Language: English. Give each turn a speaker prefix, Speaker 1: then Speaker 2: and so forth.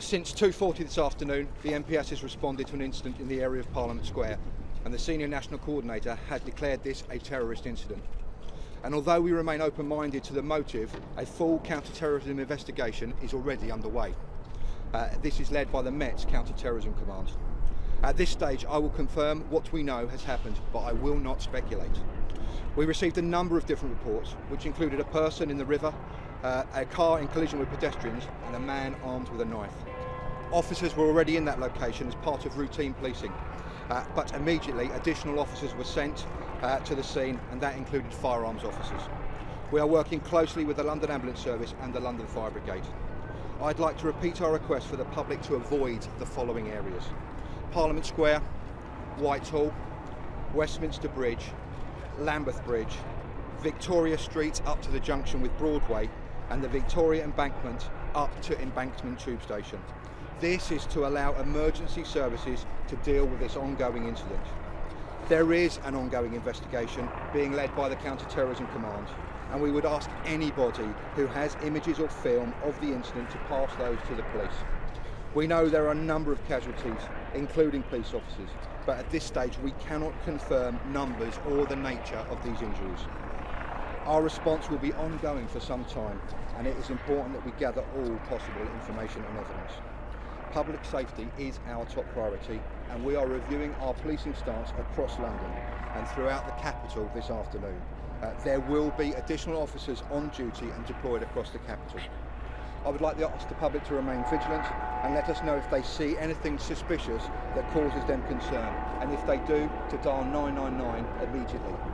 Speaker 1: Since 2.40 this afternoon, the MPS has responded to an incident in the area of Parliament Square, and the Senior National Coordinator has declared this a terrorist incident. And although we remain open-minded to the motive, a full counter-terrorism investigation is already underway. Uh, this is led by the Met's Counter-Terrorism Command. At this stage, I will confirm what we know has happened, but I will not speculate. We received a number of different reports, which included a person in the river, uh, a car in collision with pedestrians, and a man armed with a knife. Officers were already in that location as part of routine policing, uh, but immediately additional officers were sent uh, to the scene, and that included firearms officers. We are working closely with the London Ambulance Service and the London Fire Brigade. I'd like to repeat our request for the public to avoid the following areas. Parliament Square, Whitehall, Westminster Bridge, Lambeth Bridge, Victoria Street up to the junction with Broadway and the Victoria Embankment up to Embankment Tube Station. This is to allow emergency services to deal with this ongoing incident. There is an ongoing investigation being led by the Counter-Terrorism Command and we would ask anybody who has images or film of the incident to pass those to the police. We know there are a number of casualties, including police officers, but at this stage we cannot confirm numbers or the nature of these injuries. Our response will be ongoing for some time and it is important that we gather all possible information and evidence. Public safety is our top priority and we are reviewing our policing stance across London and throughout the capital this afternoon. Uh, there will be additional officers on duty and deployed across the capital. I would like the, public to remain vigilant and let us know if they see anything suspicious that causes them concern and if they do to dial 999 immediately.